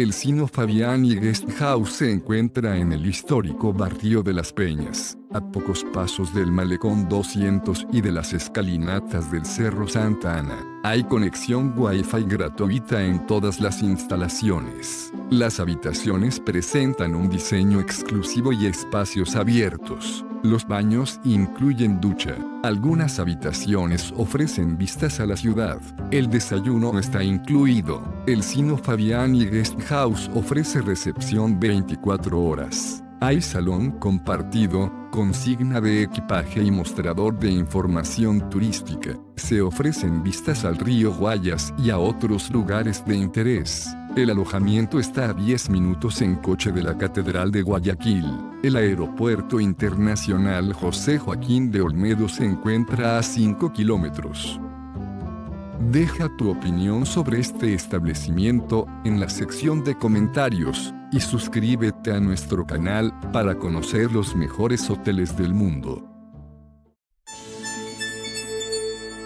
El Sino Fabiani Guest House se encuentra en el histórico barrio de Las Peñas, a pocos pasos del Malecón 200 y de las escalinatas del Cerro Santa Ana. Hay conexión Wi-Fi gratuita en todas las instalaciones. Las habitaciones presentan un diseño exclusivo y espacios abiertos. Los baños incluyen ducha. Algunas habitaciones ofrecen vistas a la ciudad. El desayuno está incluido. El Sino Fabiani Guest House ofrece recepción 24 horas. Hay salón compartido, consigna de equipaje y mostrador de información turística. Se ofrecen vistas al río Guayas y a otros lugares de interés. El alojamiento está a 10 minutos en coche de la Catedral de Guayaquil. El Aeropuerto Internacional José Joaquín de Olmedo se encuentra a 5 kilómetros. Deja tu opinión sobre este establecimiento en la sección de comentarios y suscríbete a nuestro canal para conocer los mejores hoteles del mundo.